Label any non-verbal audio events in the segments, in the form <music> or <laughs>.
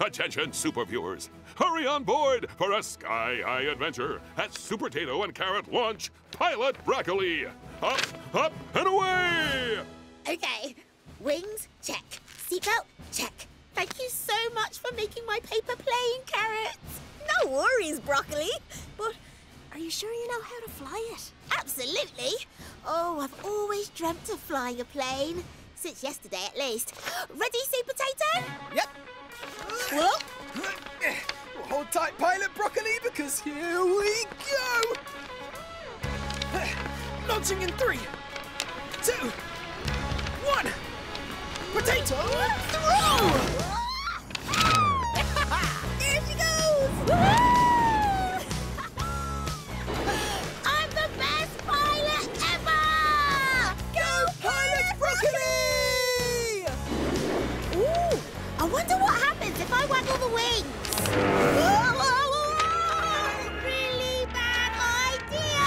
Attention, super viewers. Hurry on board for a sky high adventure at Supertato and Carrot launch Pilot Broccoli. Up, up, and away! Okay, wings, check. Seatbelt, check. Thank you so much for making my paper plane, Carrots. No worries, Broccoli. But are you sure you know how to fly it? Absolutely. Oh, I've always dreamt of flying a plane. Since yesterday, at least. <gasps> Ready, Sweet Potato? Yep. Well, Hold tight, Pilot Broccoli, because here we go! Launching in three, two, one. Potato, throw! there <laughs> she goes! If I waggle the wings. Oh, really bad idea.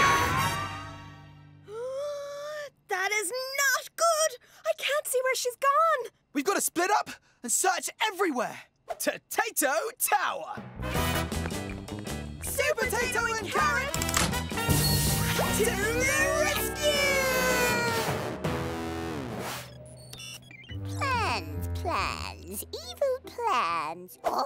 <gasps> that is not good. I can't see where she's gone. We've got to split up and search everywhere. Potato Tower! Super Potato and Carrot! To the Plans, evil plans. Oh,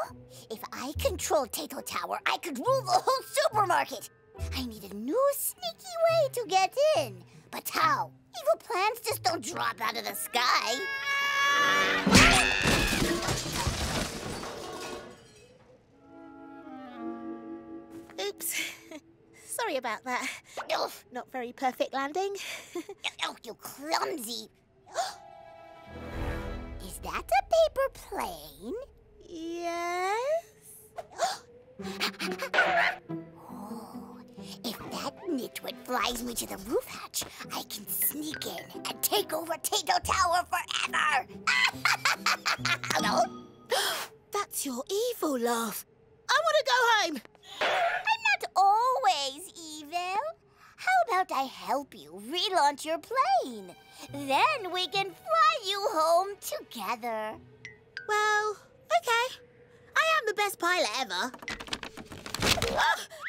if I controlled Tato Tower, I could rule the whole supermarket. I need a new sneaky way to get in. But how? Evil plans just don't drop out of the sky. Oops. <laughs> Sorry about that. Not very perfect landing. <laughs> oh, you clumsy. <gasps> Oh, Paper plane? Yes. oh, <gasps> if that nitwit flies me to the roof hatch, I can sneak in and take over Tato Tower forever. <laughs> Hello? <gasps> That's your evil laugh. I want to go home. I'm not always evil. How about I help you relaunch your plane? Then we can fly you home together. Well, okay. I am the best pilot ever. Broccoli!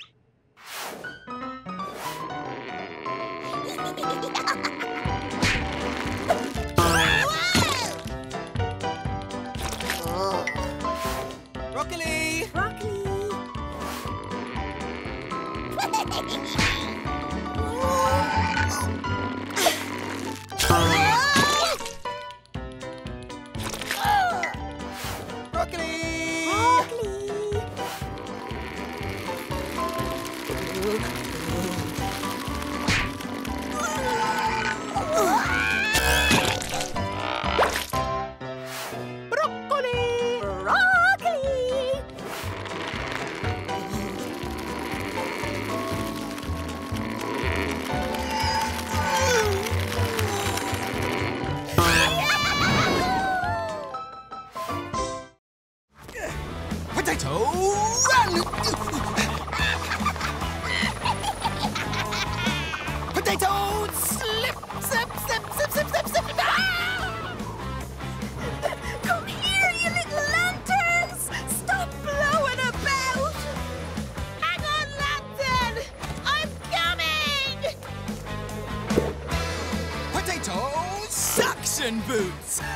Boots.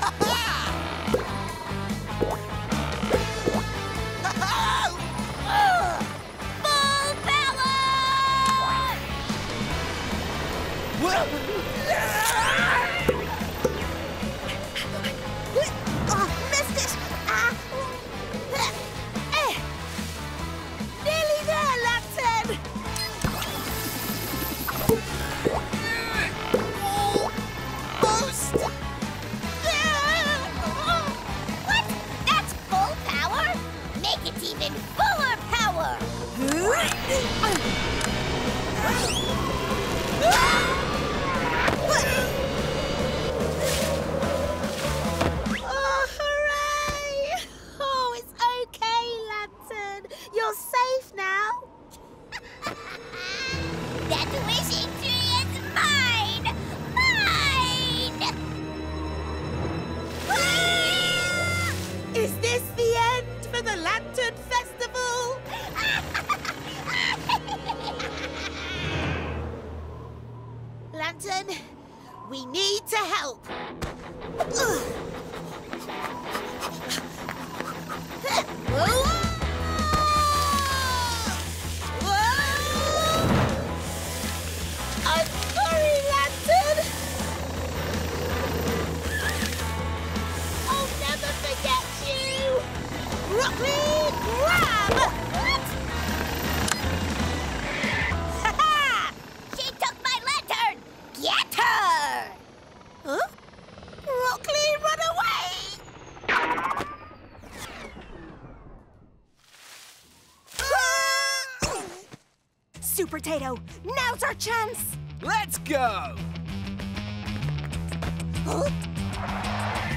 Supertato, now's our chance! Let's go!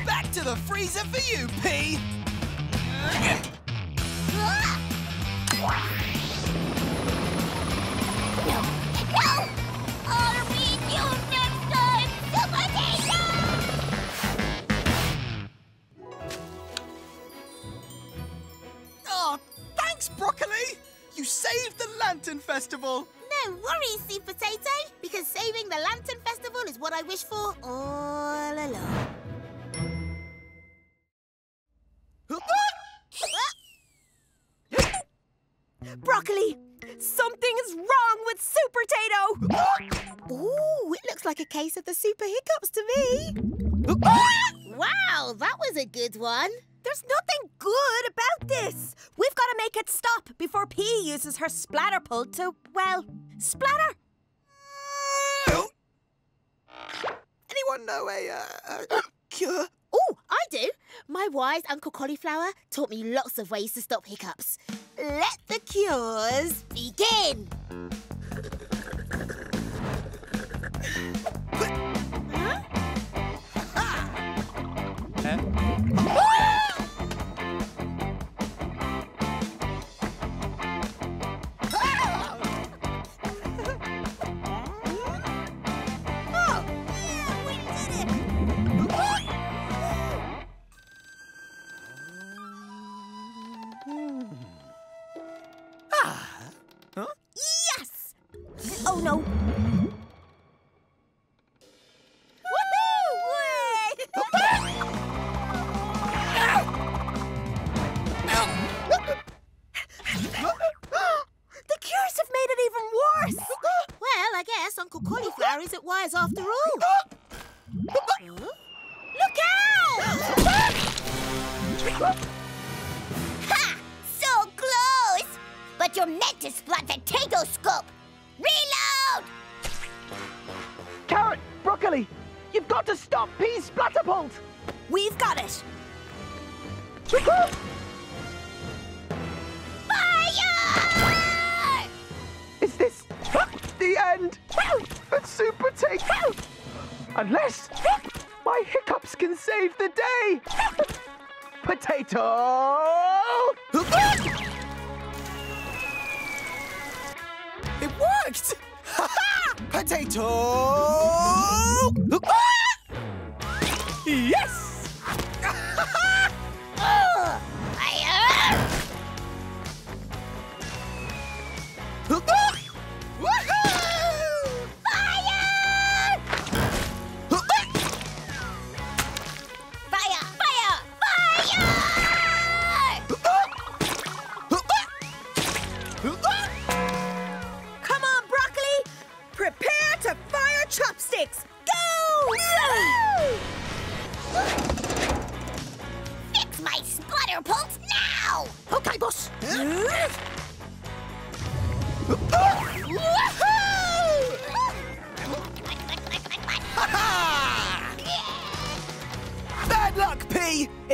Back to the freezer for you, Pea! No! No! I'll meet you next time, Super Oh, thanks, Broccoli! You saved the Lantern Festival! No worries, Super Potato, because saving the Lantern Festival is what I wish for all along. Broccoli, something is wrong with Supertato! Ooh, it looks like a case of the super hiccups to me. wow, that was a good one. There's nothing good about this. We've got to make it stop before Pea uses her splatterpult to, well, splatter. Anyone know a, uh, a cure? Oh, I do. My wise Uncle Cauliflower taught me lots of ways to stop hiccups. Let the cures begin. Broccoli! You've got to stop Pea's splatterpult! We've got it. Fire! Is this the end for Supertato? Unless my hiccups can save the day! Potato! It worked! <laughs> Potato! Ah! yes!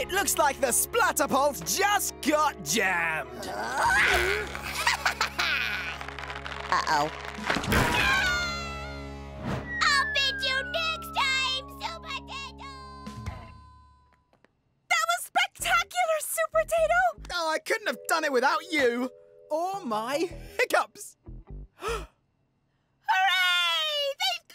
It looks like the Splatterpult just got jammed. <laughs> Uh-oh. I'll beat you next time, Super Tato! That was spectacular, Supertato! Oh, I couldn't have done it without you. Or my hiccups. <gasps> Hooray! They've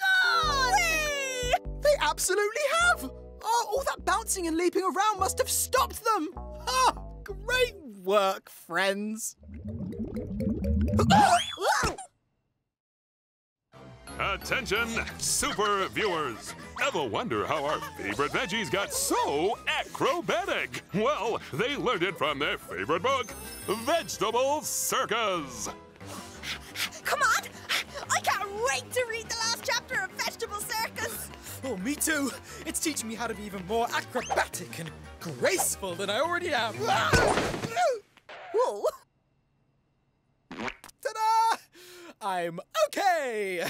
gone! They absolutely have! All that bouncing and leaping around must have stopped them! Ah, great work, friends! Attention, super viewers! Ever wonder how our favorite veggies got so acrobatic? Well, they learned it from their favorite book, Vegetable Circus. Come on! I can't wait to read the last chapter of Vegetable Circus! Oh, me too. It's teaching me how to be even more acrobatic and graceful than I already am. Ah! Whoa. Ta-da! I'm okay. <laughs>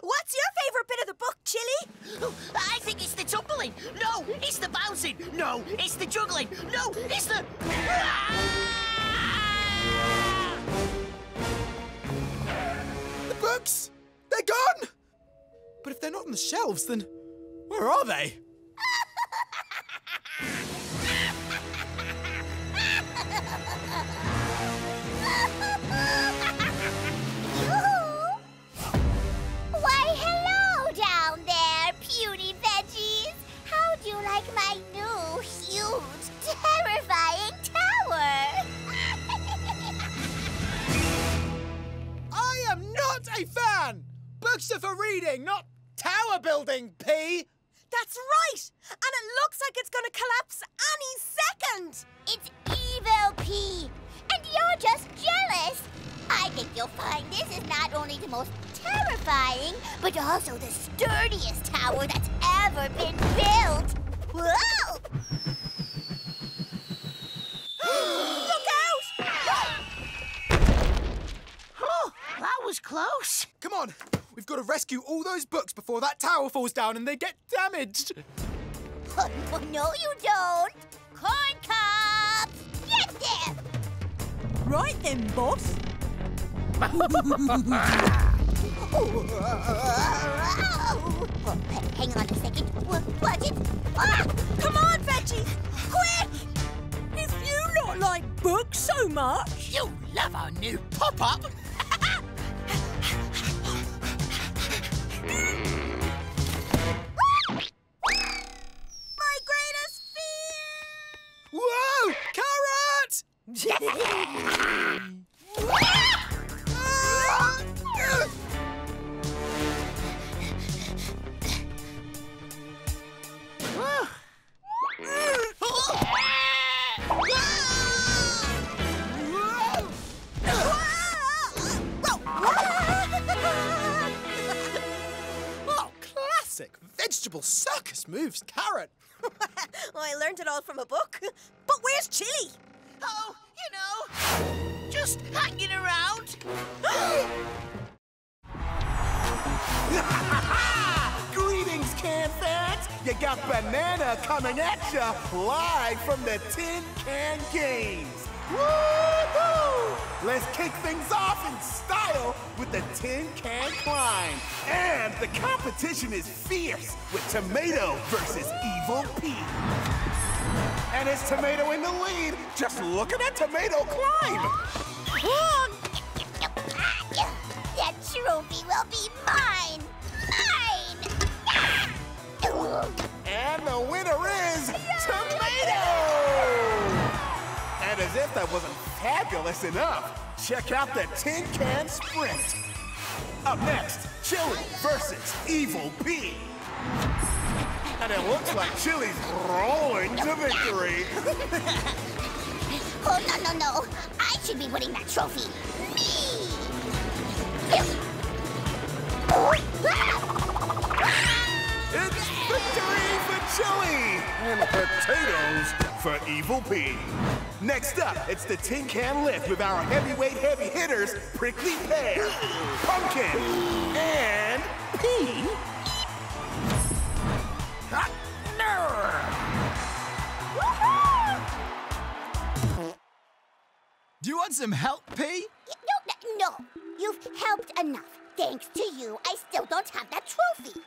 What's your favorite bit of the book, Chili? I think it's the tumbling. No, it's the bouncing. No, it's the juggling. No, it's the... Ah! But if they're not on the shelves, then where are they? Why, hello down there, puny veggies. How do you like my new, huge, terrifying tower? <laughs> I am not a fan! Books are for reading, not tower building, Pea! That's right! And it looks like it's going to collapse any second! it's evil Pea, and you're just jealous. I think you'll find this is not only the most terrifying, but also the sturdiest tower that's ever been built. Whoa! <gasps> Look out! <gasps> Oh, that was close. Come on, we've got to rescue all those books before that tower falls down and they get damaged. <laughs> Oh, no, no, you don't. Corn cobs, get them. Right then, boss. <laughs> Hang on a second. Wa- Watch it. Ah! Come on, veggies! Quick! If you not like books so much... You love our new pop My greatest fear! Whoa! Carrot! <laughs> You got Banana coming at you live from the Tin Can Games. Woo-hoo! Let's kick things off in style with the Tin Can Climb. And the competition is fierce with Tomato versus Evil Pea. And it's Tomato in the lead. Just look at that Tomato climb. <laughs> That trophy will be mine. Mine. And the winner is Tomato! And as if that wasn't fabulous enough, check out the Tin Can Sprint. Up next, Chili versus Evil Pea. And it looks like Chili's rolling to victory. <laughs> Oh, no, no, no. I should be winning that trophy. Me. And potatoes for Evil Pea. Next up, it's the Tin Can Lift with our heavyweight heavy hitters, Prickly Pear, Pumpkin, and Pea. Hot Do you want some help, Pea? No, no, no. You've helped enough. Thanks to you, I still don't have that trophy.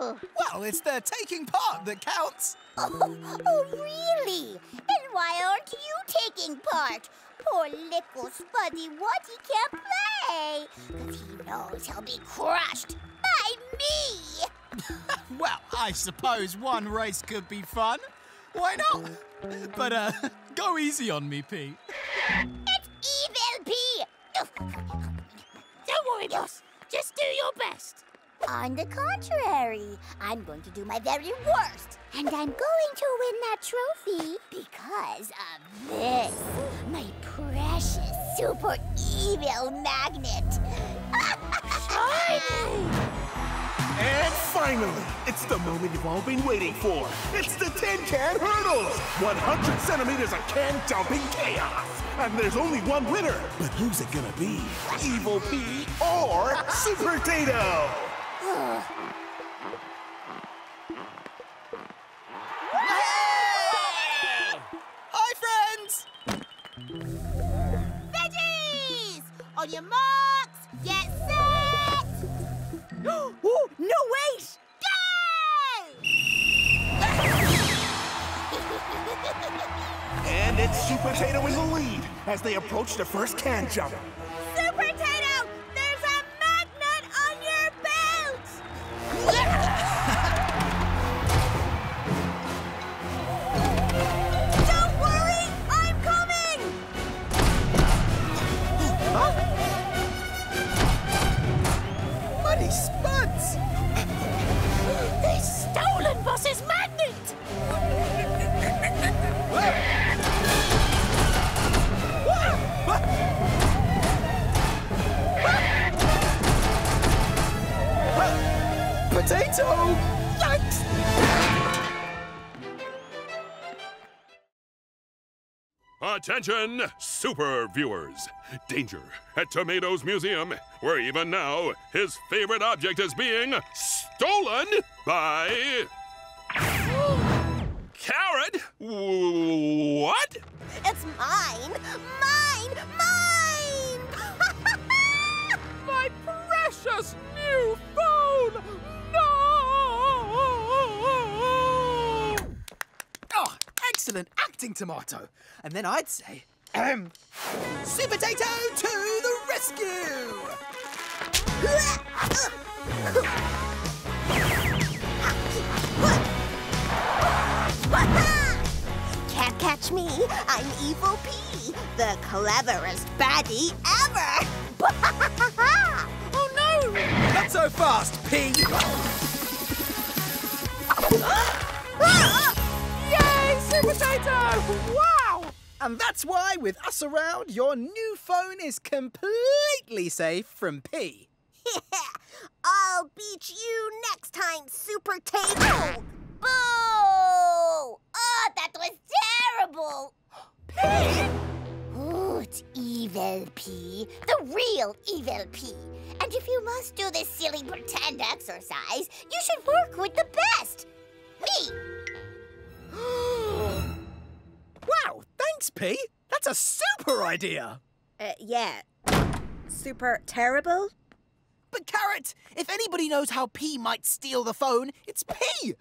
Well, it's the taking part that counts. Oh, <laughs> oh, really? Then why aren't you taking part? Poor little Spuddy Wuddy can't play. Because he knows he'll be crushed by me. <laughs> Well, I suppose one race could be fun. Why not? But, uh, <laughs> go easy on me, Pete. It's Evil Pete! Don't worry, boss. Just do your best. On the contrary, I'm going to do my very worst. And I'm going to win that trophy because of this. My precious super evil magnet. <laughs> And finally, it's the moment you've all been waiting for. It's the Tin Can Hurdles! 100 centimeters of can jumping chaos! And there's only one winner, but who's it gonna be? Evil Pea or Supertato? Hi, friends! Veggies! On your marks, get set! <gasps> oh, no, wait! Go! <laughs> And it's Supertato in the lead as they approach the first can jump. Attention, super viewers! Danger at Tomatoes Museum, where even now his favorite object is being stolen by. Carrot? What? It's mine! Mine! Mine! <laughs> My precious new phone! Excellent acting, Tomato. And then I'd say, um, Super Potato to the rescue! Can't catch me. I'm Evil Pea, the cleverest baddie ever. <laughs> oh no! Not so fast, Pea! <laughs> Potato! Wow! And that's why, with us around, your new phone is completely safe from Pea. <laughs> I'll beat you next time, Supertato. Boo! Oh, that was terrible. Pea? Ooh, it's Evil Pea, the real Evil Pea. And if you must do this silly pretend exercise, you should work with the best. Me. <gasps> <gasps> Wow, thanks, Pea! That's a super idea! Uh, yeah. Super terrible? But Carrot, if anybody knows how Pea might steal the phone, it's Pea!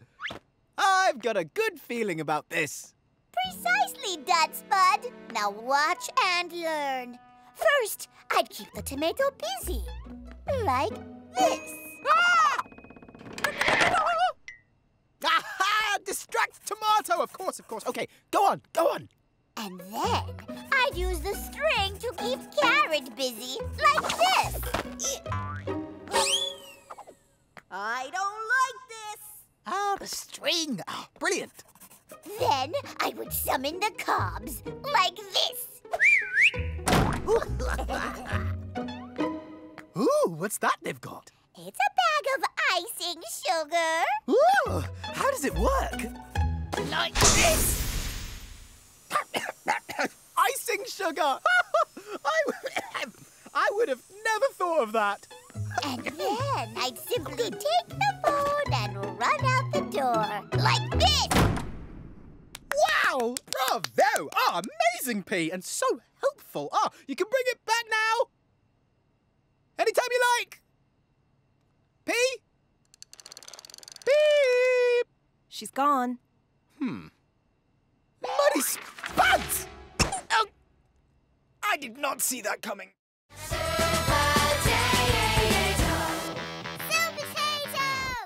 I've got a good feeling about this. Precisely, Dud Spud. Now watch and learn. First, I'd keep the tomato busy. Like this. Aha! Of course, of course. Okay, go on, go on. And then I'd use the string to keep Carrot busy, like this. I don't like this. Ah, the string. Ah, brilliant. Then I would summon the cobs, like this. <laughs> Ooh, what's that they've got? It's a bag of icing sugar. Ooh, how does it work? Like this. <coughs> Icing sugar! <laughs> I, would- <coughs> I would have never thought of that. And then I'd simply take the phone and run out the door, like this. Wow! Bravo! Ah, amazing, Pea, and so helpful. Ah, you can bring it back now. Anytime you like. Pea? Beep! She's gone. Hmm. Muddy Spuds! Oh! I did not see that coming.